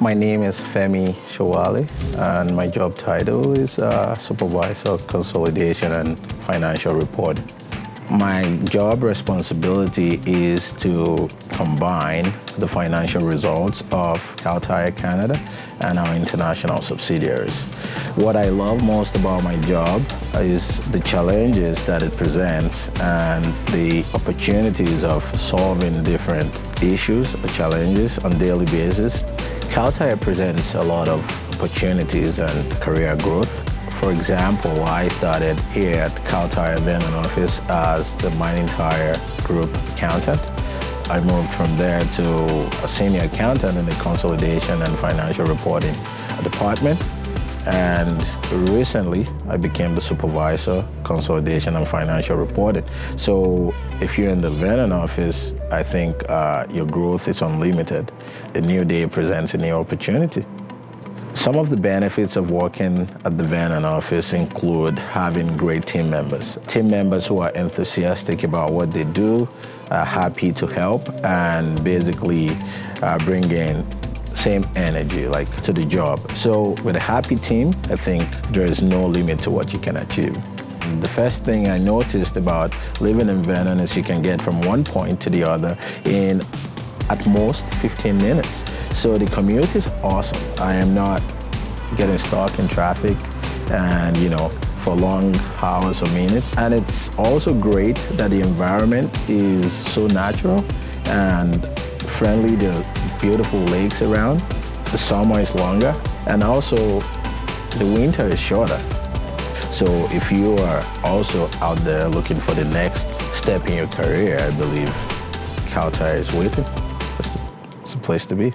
My name is Femi Sowale, and my job title is uh, Supervisor of Consolidation and Financial Reporting. My job responsibility is to combine the financial results of Kal Tire Canada and our international subsidiaries. What I love most about my job is the challenges that it presents and the opportunities of solving different issues or challenges on daily basis. Tire presents a lot of opportunities and career growth for example, I started here at Kal Tire Vernon office as the mining tire group accountant. I moved from there to a senior accountant in the consolidation and financial reporting department. And recently, I became the supervisor, consolidation and financial reporting. So if you're in the Vernon office, I think uh, your growth is unlimited. A new day presents a new opportunity. Some of the benefits of working at the Vernon office include having great team members. Team members who are enthusiastic about what they do, are happy to help, and basically uh, bring in same energy like to the job. So with a happy team, I think there is no limit to what you can achieve. The first thing I noticed about living in Vernon is you can get from one point to the other in at most 15 minutes. So the commute is awesome. I am not getting stuck in traffic and, you know, for long hours or minutes. And it's also great that the environment is so natural and friendly. Are beautiful lakes around. The summer is longer and also the winter is shorter. So if you are also out there looking for the next step in your career, I believe Kal is waiting. It's a place to be.